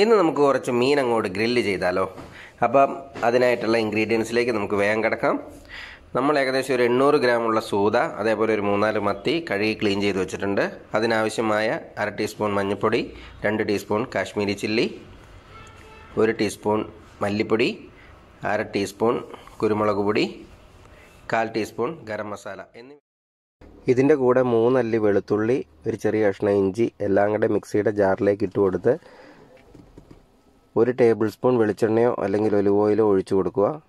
ഇന്ന് നമുക്ക് കുറച്ച് മീൻ അങ്ങോട്ട് ഗ്രില്ല് ചെയ്താലോ. അപ്പം അതിനായിട്ടുള്ള ഇൻഗ്രീഡിയൻസിലേക്ക് നമുക്ക് വേഗം കിടക്കാം. നമ്മൾ ഏകദേശം ഒരു എണ്ണൂറ് ഗ്രാമുള്ള സൂത അതേപോലെ ഒരു മൂന്നാൽ മത്തി കഴുകി ക്ലീൻ ചെയ്ത് വെച്ചിട്ടുണ്ട്. അതിനാവശ്യമായ അര ടീസ്പൂൺ മഞ്ഞൾപ്പൊടി രണ്ട് ടീസ്പൂൺ കാശ്മീരി ചില്ലി ഒരു ടീസ്പൂൺ മല്ലിപ്പൊടി അര ടീസ്പൂൺ കുരുമുളക് പൊടി കാൽ ടീസ്പൂൺ ഗരം മസാല എന്നിവ ഇതിന്റെ കൂടെ മൂന്നല്ലി വെളുത്തുള്ളി ഒരു ചെറിയ കഷ്ണം ഇഞ്ചി എല്ലാം കൂടെ മിക്സിയുടെ ജാറിലേക്ക് ഇട്ട് കൊടുത്ത് ഒരു ടേബിൾ സ്പൂൺ വെളിച്ചെണ്ണയോ അല്ലെങ്കിൽ ഒലിവ് ഓയിലോ ഒഴിച്ചു കൊടുക്കുക.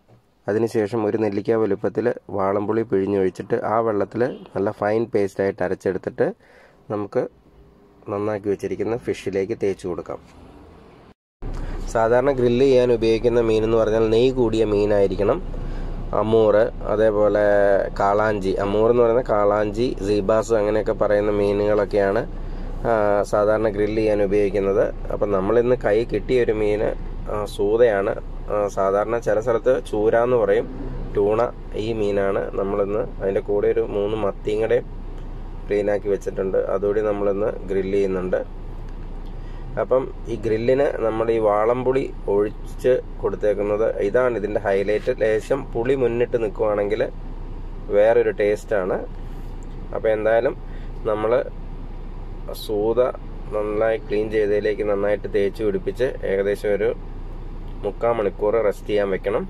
അതിനുശേഷം ഒരു നെല്ലിക്ക വലുപ്പത്തിൽ വാളംപുളി പിഴിഞ്ഞൊഴിച്ചിട്ട് ആ വെള്ളത്തിൽ നല്ല ഫൈൻ പേസ്റ്റായിട്ട് അരച്ചെടുത്തിട്ട് നമുക്ക് നന്നാക്കി വെച്ചിരിക്കുന്ന ഫിഷിലേക്ക് തേച്ച് കൊടുക്കാം. സാധാരണ ഗ്രില്ല് ചെയ്യാൻ ഉപയോഗിക്കുന്ന മീൻ എന്ന് പറഞ്ഞാൽ നെയ് കൂടിയ മീനായിരിക്കണം. അമൂറ് അതേപോലെ കാളാഞ്ചി. അമൂർ എന്ന് പറയുന്ന കാളാഞ്ചി സീബാസ് അങ്ങനെയൊക്കെ പറയുന്ന മീനുകളൊക്കെയാണ്. സാധാരണ ഗ്രില്ല് ചെയ്യാൻ ഉപയോഗിക്കുന്നത്. അപ്പം നമ്മളിന്ന് കൈ കിട്ടിയ ഒരു മീൻ സൂതയാണ്. സാധാരണ ചില സ്ഥലത്ത് ചൂര എന്ന് പറയും. ടൂണ ഈ മീനാണ് നമ്മളിന്ന് അതിന്റെ കൂടെ ഒരു മൂന്ന് മത്തിയും കൂടെ ക്ലീനാക്കി വെച്ചിട്ടുണ്ട്. അതുകൂടി നമ്മളിന്ന് ഗ്രില്ല് ചെയ്യുന്നുണ്ട്. അപ്പം ഈ ഗ്രില്ലിന് നമ്മൾ ഈ വാളംപുളി ഒഴിച്ച് കൊടുത്തേക്കുന്നത് ഇതാണ് ഇതിന്റെ ഹൈലൈറ്റ്. ലേശം പുളി മുന്നിട്ട് നിൽക്കുവാണെങ്കിൽ വേറൊരു ടേസ്റ്റാണ് അപ്പോൾ എന്തായാലും നമ്മൾ സൂത നന്നായി ക്ലീൻ ചെയ്തതിലേക്ക് നന്നായിട്ട് തേച്ച് പിടിപ്പിച്ച് ഏകദേശം ഒരു മുക്കാൽ മണിക്കൂർ റെസ്റ്റ് ചെയ്യാൻ വെക്കണം.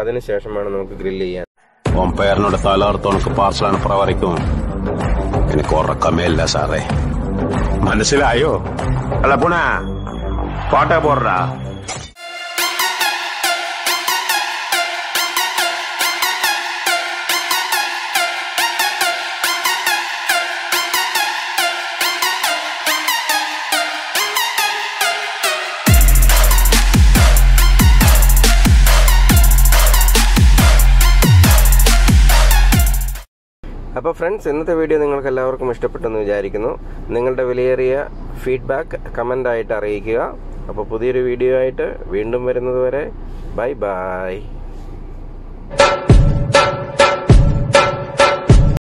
അതിനുശേഷമാണ് നമുക്ക് ഗ്രില്ല് ചെയ്യാൻ. ഒമ്പയറിനോട് തലർത്ത് പാർസലാണ് പാർസൽ അനുപ്പുറ വരയ്ക്കും എനിക്ക് ഉറക്കമേ ഇല്ല സാറേ. മനസ്സിലായോ? അല്ല പുണ പാട്ടാ പോടുറാ അപ്പോൾ ഫ്രണ്ട്സ് ഇന്നത്തെ വീഡിയോ നിങ്ങൾക്ക് എല്ലാവർക്കും ഇഷ്ടപ്പെട്ടെന്ന് വിചാരിക്കുന്നു. നിങ്ങളുടെ വിലയേറിയ ഫീഡ്ബാക്ക് കമന്റ് ആയിട്ട് അറിയിക്കുക. അപ്പോൾ പുതിയൊരു വീഡിയോ ആയിട്ട് വീണ്ടും വരുന്നത് വരെ ബൈ ബൈ